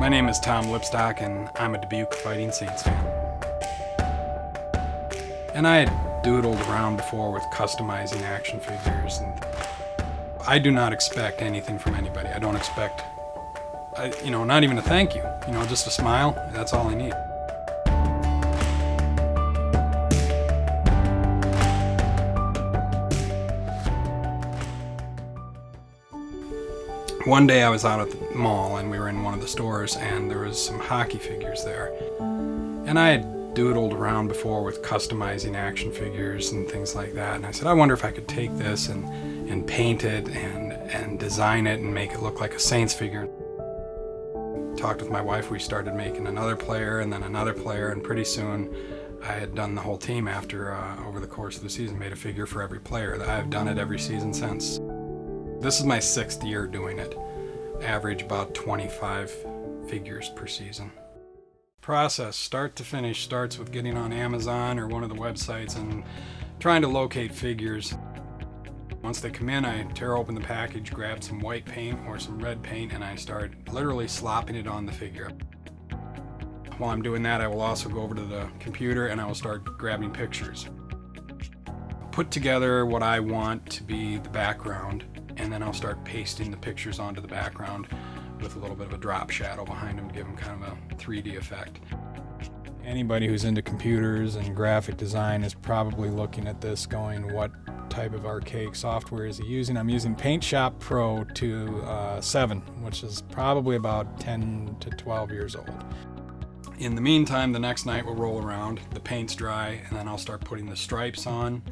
My name is Tom Lippstock, and I'm a Dubuque Fighting Saints fan. And I had doodled around before with customizing action figures, and I do not expect anything from anybody. I don't expect, I, you know, not even a thank you. You know, just a smile. That's all I need. One day I was out at the mall and we were in one of the stores and there was some hockey figures there. And I had doodled around before with customizing action figures and things like that. And I said, I wonder if I could take this and, and paint it and, and design it and make it look like a Saints figure. Talked with my wife, we started making another player and then another player, and pretty soon I had done the whole team after, uh, over the course of the season, made a figure for every player. I've done it every season since. This is my sixth year doing it. Average about 25 figures per season. Process, start to finish, starts with getting on Amazon or one of the websites and trying to locate figures. Once they come in, I tear open the package, grab some white paint or some red paint, and I start literally slopping it on the figure. While I'm doing that, I will also go over to the computer and I will start grabbing pictures. Put together what I want to be the background and then I'll start pasting the pictures onto the background with a little bit of a drop shadow behind them to give them kind of a 3D effect. Anybody who's into computers and graphic design is probably looking at this going, what type of archaic software is he using? I'm using PaintShop Pro to uh, 7, which is probably about 10 to 12 years old. In the meantime, the next night will roll around, the paint's dry, and then I'll start putting the stripes on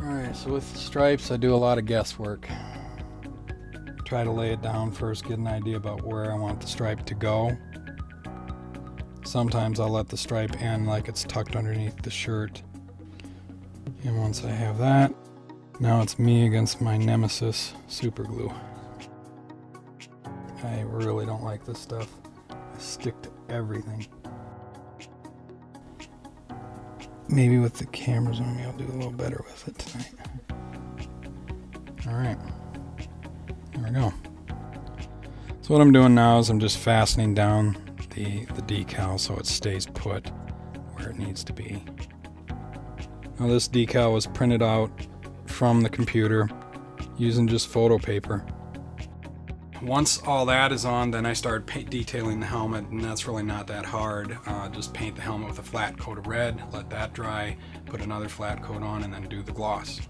Alright, so with stripes I do a lot of guesswork. Try to lay it down first, get an idea about where I want the stripe to go. Sometimes I'll let the stripe end like it's tucked underneath the shirt. And once I have that, now it's me against my nemesis, super glue. I really don't like this stuff. I stick to everything. Maybe with the cameras on me, I'll do a little better with it tonight. All right, there we go. So what I'm doing now is I'm just fastening down the, the decal so it stays put where it needs to be. Now this decal was printed out from the computer using just photo paper. Once all that is on, then I start detailing the helmet, and that's really not that hard. Uh, just paint the helmet with a flat coat of red, let that dry, put another flat coat on, and then do the gloss.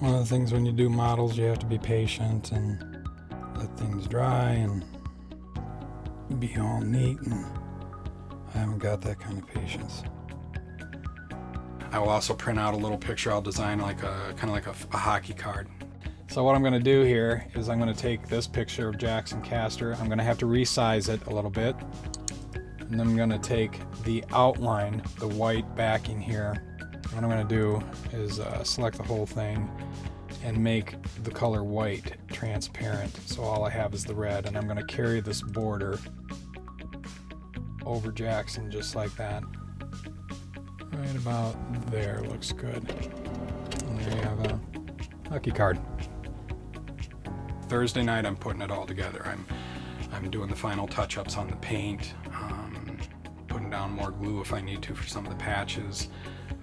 One of the things when you do models, you have to be patient and let things dry and be all neat, and I haven't got that kind of patience. I will also print out a little picture I'll design like a kind of like a, a hockey card so what I'm going to do here is I'm going to take this picture of Jackson Castor. I'm going to have to resize it a little bit. And then I'm going to take the outline, the white backing here. What I'm going to do is uh, select the whole thing and make the color white transparent. So all I have is the red. And I'm going to carry this border over Jackson just like that. Right about there looks good. And there you have a lucky card. Thursday night I'm putting it all together. I'm, I'm doing the final touch-ups on the paint, um, putting down more glue if I need to for some of the patches,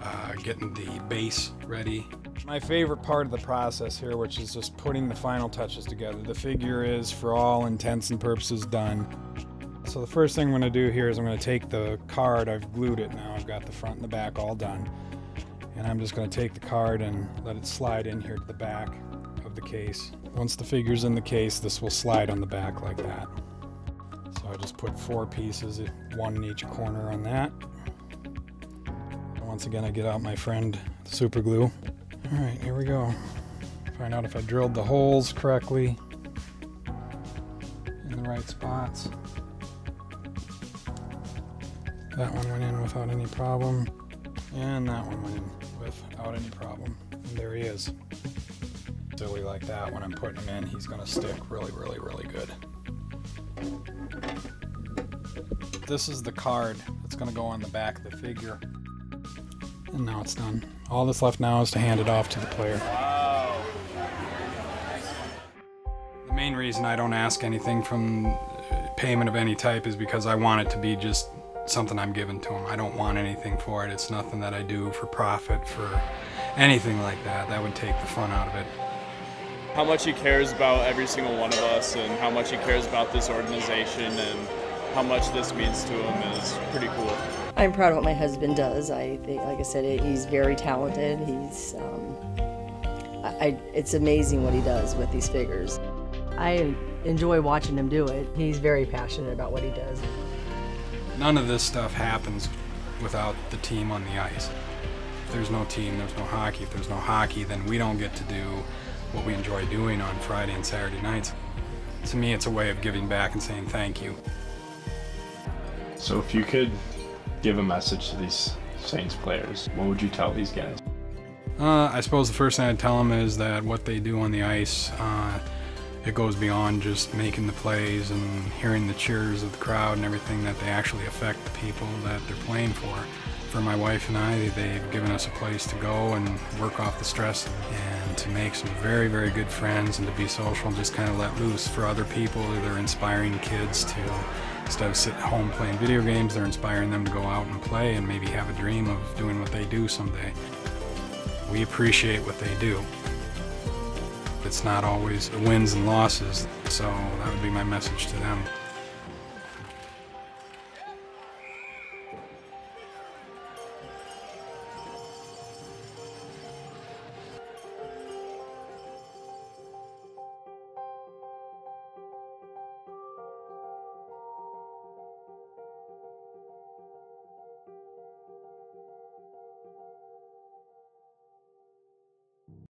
uh, getting the base ready. My favorite part of the process here, which is just putting the final touches together. The figure is, for all intents and purposes, done. So the first thing I'm going to do here is I'm going to take the card, I've glued it now, I've got the front and the back all done. And I'm just going to take the card and let it slide in here to the back of the case. Once the figure's in the case, this will slide on the back like that. So I just put four pieces, one in each corner on that. Once again, I get out my friend super glue. All right, here we go. Find out if I drilled the holes correctly in the right spots. That one went in without any problem. And that one went in without any problem. And there he is silly like that, when I'm putting him in, he's going to stick really, really, really good. This is the card that's going to go on the back of the figure. And now it's done. All that's left now is to hand it off to the player. The main reason I don't ask anything from uh, payment of any type is because I want it to be just something I'm giving to them. I don't want anything for it. It's nothing that I do for profit, for anything like that. That would take the fun out of it. How much he cares about every single one of us and how much he cares about this organization and how much this means to him is pretty cool. I'm proud of what my husband does. I think, like I said, he's very talented. He's, um, I, it's amazing what he does with these figures. I enjoy watching him do it. He's very passionate about what he does. None of this stuff happens without the team on the ice. If there's no team, there's no hockey. If there's no hockey, then we don't get to do what we enjoy doing on Friday and Saturday nights. To me, it's a way of giving back and saying thank you. So if you could give a message to these Saints players, what would you tell these guys? Uh, I suppose the first thing I'd tell them is that what they do on the ice, uh, it goes beyond just making the plays and hearing the cheers of the crowd and everything that they actually affect the people that they're playing for. For my wife and I, they've given us a place to go and work off the stress and to make some very, very good friends and to be social and just kind of let loose for other people. They're inspiring kids to, instead of sitting home playing video games, they're inspiring them to go out and play and maybe have a dream of doing what they do someday. We appreciate what they do. It's not always wins and losses, so that would be my message to them.